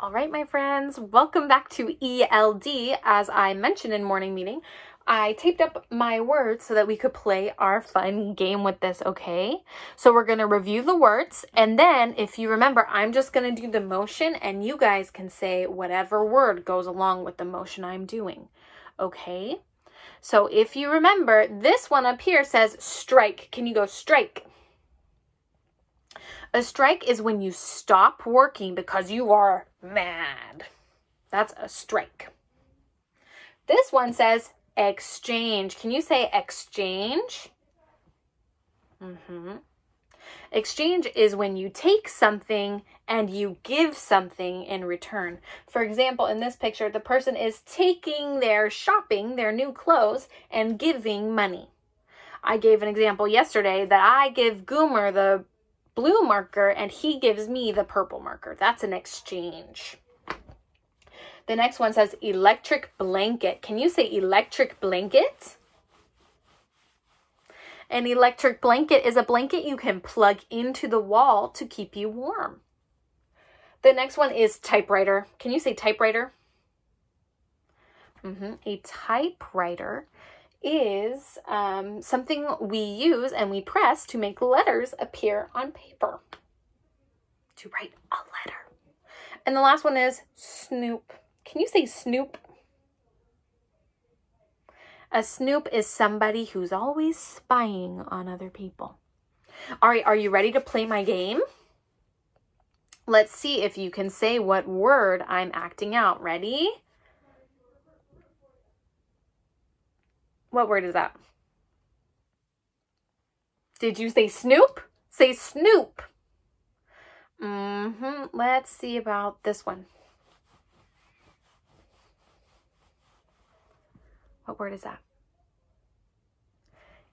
All right, my friends, welcome back to ELD. As I mentioned in morning meeting, I taped up my words so that we could play our fun game with this, okay? So we're to review the words, and then if you remember, I'm just to do the motion, and you guys can say whatever word goes along with the motion I'm doing, okay? So if you remember, this one up here says strike. Can you go strike? A strike is when you stop working because you are mad. That's a strike. This one says exchange. Can you say exchange? Mm-hmm. Exchange is when you take something and you give something in return. For example, in this picture, the person is taking their shopping, their new clothes, and giving money. I gave an example yesterday that I give Goomer the blue marker and he gives me the purple marker. That's an exchange. The next one says electric blanket. Can you say electric blanket? An electric blanket is a blanket you can plug into the wall to keep you warm. The next one is typewriter. Can you say typewriter? Mm-hmm. A typewriter is um, something we use and we press to make letters appear on paper. To write a letter. And the last one is snoop. Can you say snoop? A snoop is somebody who's always spying on other people. All right, are you ready to play my game? Let's see if you can say what word I'm acting out. Ready? What word is that? Did you say Snoop? Say Snoop. Mm-hmm. Let's see about this one. What word is that?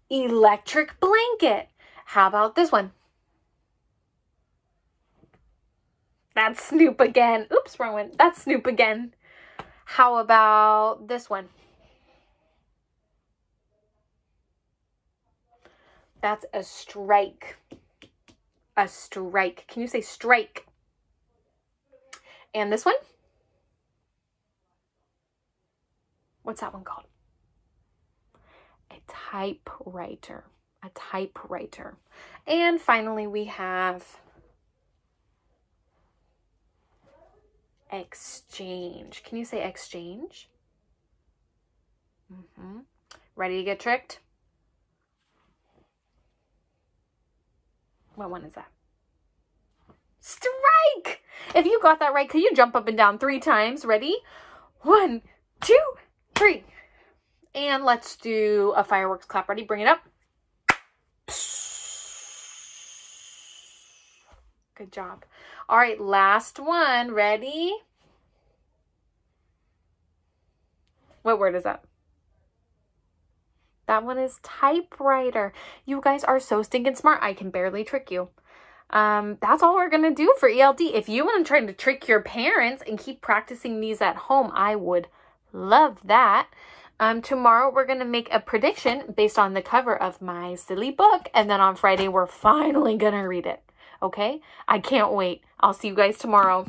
Electric blanket. How about this one? That's Snoop again. Oops, wrong one. That's Snoop again. How about this one? That's a strike. A strike. Can you say strike? And this one? What's that one called? A typewriter. A typewriter. And finally, we have exchange. Can you say exchange? Mm-hmm. Ready to get tricked? What one is that? Strike! If you got that right, could you jump up and down three times? Ready? One, two, three. And let's do a fireworks clap. Ready? Bring it up. Good job. All right, last one. Ready? What word is that? That one is typewriter. You guys are so stinking smart. I can barely trick you. Um, that's all we're going to do for ELD. If you want to try to trick your parents and keep practicing these at home, I would love that. Um, tomorrow we're going to make a prediction based on the cover of my silly book. And then on Friday, we're finally going to read it. Okay? I can't wait. I'll see you guys tomorrow.